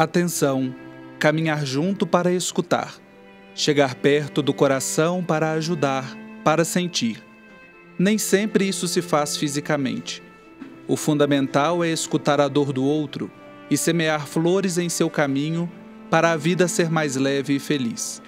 Atenção, caminhar junto para escutar, chegar perto do coração para ajudar, para sentir. Nem sempre isso se faz fisicamente. O fundamental é escutar a dor do outro e semear flores em seu caminho para a vida ser mais leve e feliz.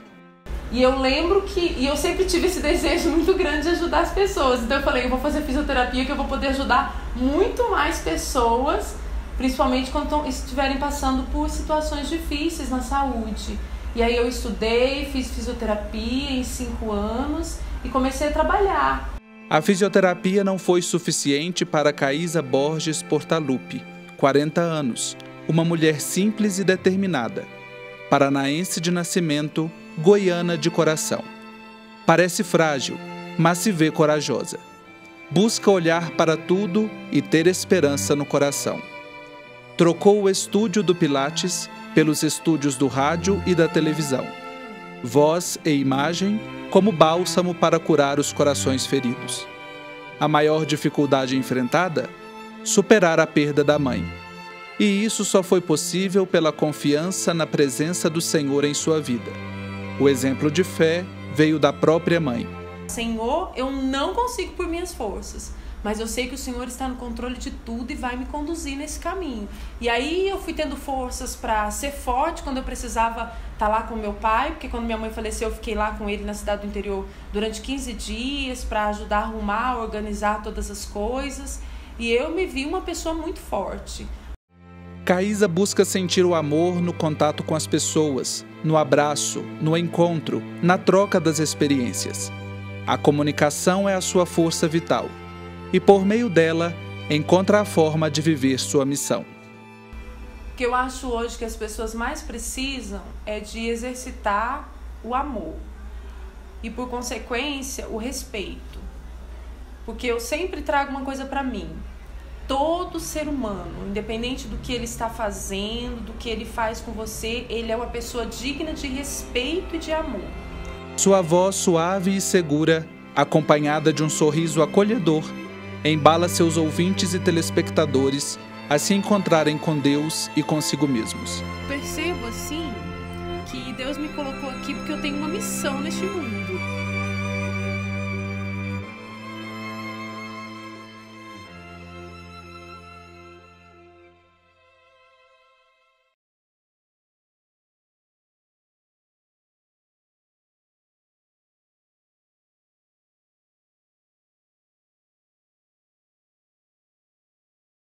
E eu lembro que. E eu sempre tive esse desejo muito grande de ajudar as pessoas. Então eu falei, eu vou fazer fisioterapia que eu vou poder ajudar muito mais pessoas, principalmente quando estiverem passando por situações difíceis na saúde. E aí eu estudei, fiz fisioterapia em cinco anos e comecei a trabalhar. A fisioterapia não foi suficiente para Caísa Borges Portalupe, 40 anos, uma mulher simples e determinada. Paranaense de nascimento, goiana de coração. Parece frágil, mas se vê corajosa. Busca olhar para tudo e ter esperança no coração. Trocou o estúdio do Pilates pelos estúdios do rádio e da televisão. Voz e imagem como bálsamo para curar os corações feridos. A maior dificuldade enfrentada? Superar a perda da mãe. E isso só foi possível pela confiança na presença do Senhor em sua vida. O exemplo de fé veio da própria mãe. Senhor, eu não consigo por minhas forças, mas eu sei que o Senhor está no controle de tudo e vai me conduzir nesse caminho. E aí eu fui tendo forças para ser forte quando eu precisava estar tá lá com meu pai, porque quando minha mãe faleceu eu fiquei lá com ele na cidade do interior durante 15 dias para ajudar a arrumar, organizar todas as coisas. E eu me vi uma pessoa muito forte. Caísa busca sentir o amor no contato com as pessoas, no abraço, no encontro, na troca das experiências. A comunicação é a sua força vital e, por meio dela, encontra a forma de viver sua missão. O que eu acho hoje que as pessoas mais precisam é de exercitar o amor e, por consequência, o respeito. Porque eu sempre trago uma coisa para mim: todo ser humano, independente do que ele está fazendo, do que ele faz com você, ele é uma pessoa digna de respeito e de amor. Sua voz suave e segura, acompanhada de um sorriso acolhedor, embala seus ouvintes e telespectadores a se encontrarem com Deus e consigo mesmos. Percebo assim que Deus me colocou aqui porque eu tenho uma missão neste mundo.